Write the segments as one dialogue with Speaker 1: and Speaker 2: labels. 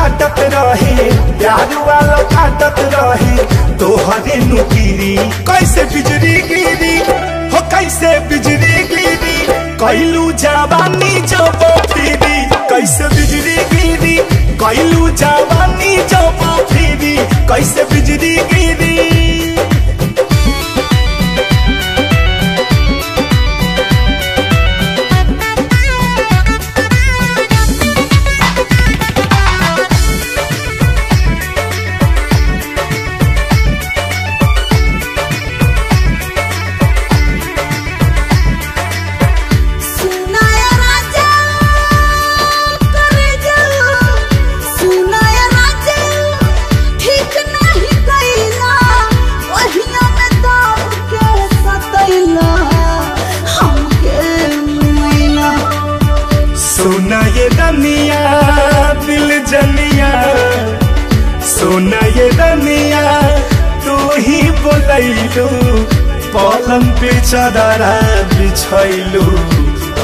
Speaker 1: काटत रही, प्यार वाला घाटत रहे। तोहरे नुकीरी, कैसे बिजली गिरी? हो कैसे बिजली गिरी? कैलू जवानी जब फिरी, कैसे बिजली गिरी? कैलू जवानी जब फिरी, कैसे बिजली गिरी? सोना ये दनिया दिल जनिया। सोना ये दनिया तू ही बोलैलू पलम पे चदरा हम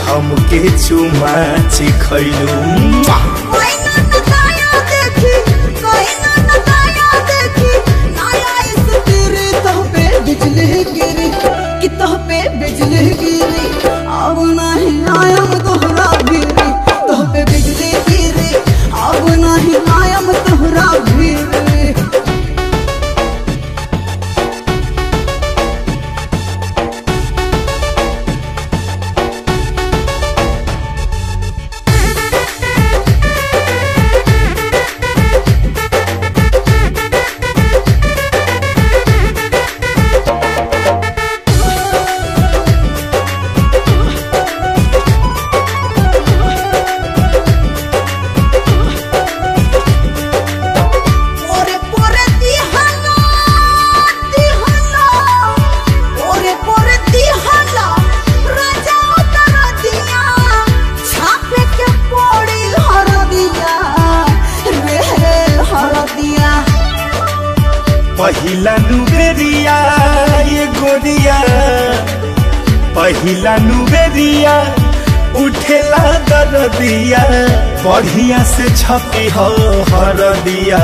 Speaker 1: हमके चुमा चिखैलू। पहिला लुबेरिया ये गोदिया। पहिला लुबेरिया उठेला दरदिया। बढ़िया से छपी हो हर दिया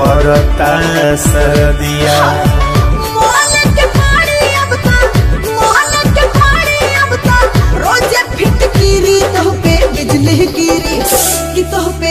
Speaker 1: परता सर दिया
Speaker 2: फिट कीरी तोहके